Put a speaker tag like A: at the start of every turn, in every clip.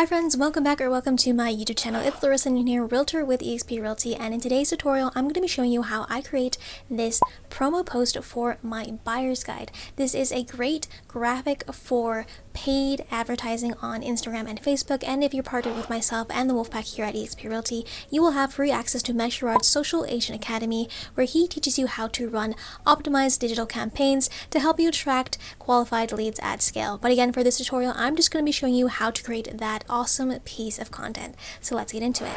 A: Hi friends, welcome back or welcome to my YouTube channel. It's Laressa Ngoeun here, Realtor with eXp Realty, and in today's tutorial, I'm going to be showing you how I create this promo post for my buyer's guide. This is a great graphic for paid advertising on Instagram and Facebook, and if you're partnered with myself and the Wolfpack here at eXp Realty, you will have free access to Mike Social Agent Academy, where he teaches you how to run optimized digital campaigns to help you attract qualified leads at scale. But again, for this tutorial, I'm just going to be showing you how to create that awesome piece of content. So let's get into it.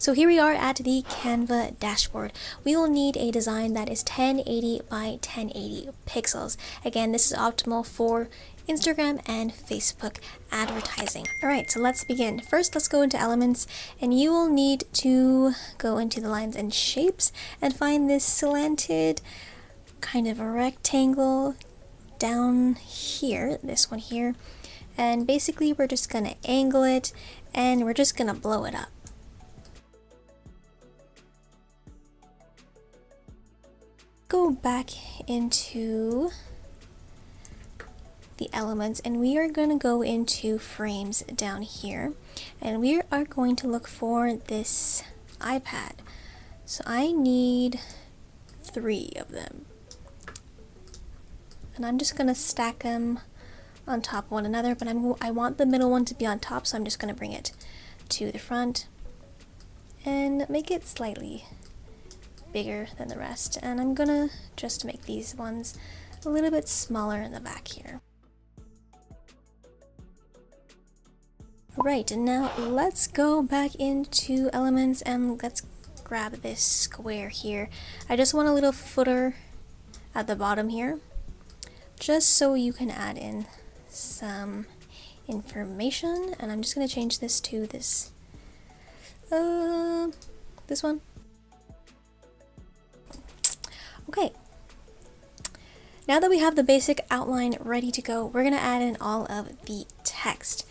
A: So here we are at the Canva dashboard. We will need a design that is 1080 by 1080 pixels. Again, this is optimal for Instagram and Facebook advertising. All right, so let's begin. First, let's go into elements and you will need to go into the lines and shapes and find this slanted kind of a rectangle down here, this one here and basically we're just gonna angle it and we're just gonna blow it up. Back into the elements and we are going to go into frames down here and we are going to look for this iPad. So I need three of them. And I'm just going to stack them on top of one another, but I'm, I want the middle one to be on top, so I'm just going to bring it to the front and make it slightly bigger than the rest. And I'm to just make these ones a little bit smaller in the back here. Right, and now let's go back into elements and let's grab this square here. I just want a little footer at the bottom here, just so you can add in some information and I'm just going to change this to this uh, this one now that we have the basic outline ready to go we're going to add in all of the text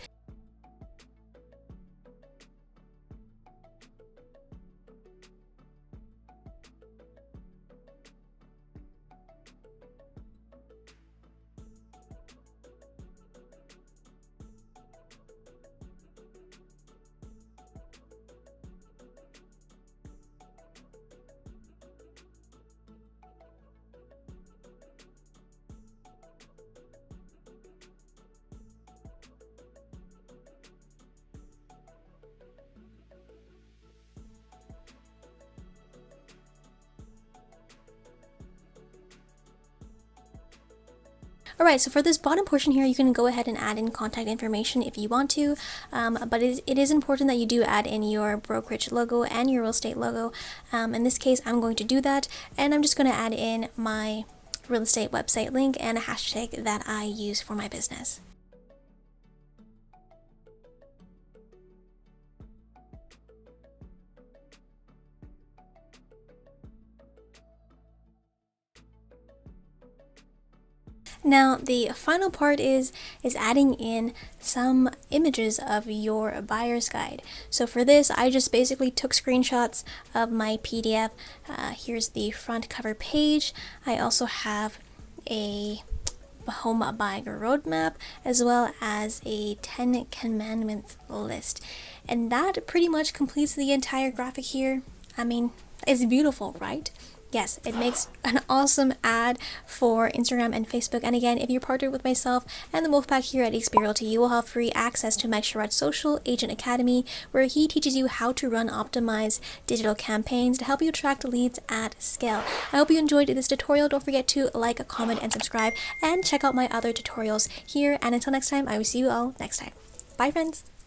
A: Alright, so for this bottom portion here, you can go ahead and add in contact information if you want to, um, but it is, it is, important that you do add in your brokerage logo and your real estate logo. Um, in this case, I'm going to do that, and I'm just going to add in my real estate website link and a hashtag that I use for my business. Now the final part is is adding in some images of your buyer's guide. So for this I just basically took screenshots of my PDF. Uh, here's the front cover page. I also have a home buying roadmap as well as a 10 commandments list. And that pretty much completes the entire graphic here. I mean, it's beautiful, right? Yes, it makes an awesome ad for Instagram and Facebook. And again, if you're partnered with myself and the Wolfpack here at eXp Realty, you will have free access to Mike Sherrard's Social Agent Academy, where he teaches you how to run optimized digital campaigns to help you attract leads at scale. I hope you enjoyed this tutorial. Don't forget to like, comment, and subscribe, and check out my other tutorials here. And until next time, I will see you all next time. Bye, friends!